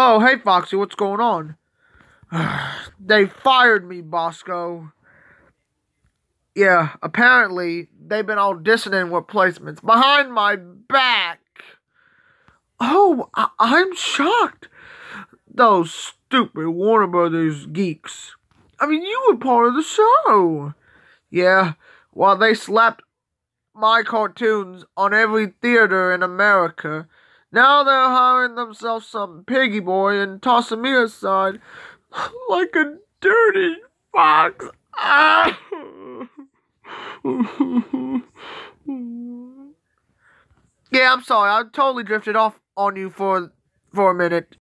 Oh, hey, Foxy, what's going on? they fired me, Bosko. Yeah, apparently they've been auditioning with placements behind my back. Oh, I- I'm shocked. Those stupid Warner Brothers geeks. I mean, you were part of the show. Yeah, while they slapped my cartoons on every theater in America, now they're hiring themselves some piggy boy and tossing me aside like a dirty fox. Ah. yeah, I'm sorry. I totally drifted off on you for for a minute.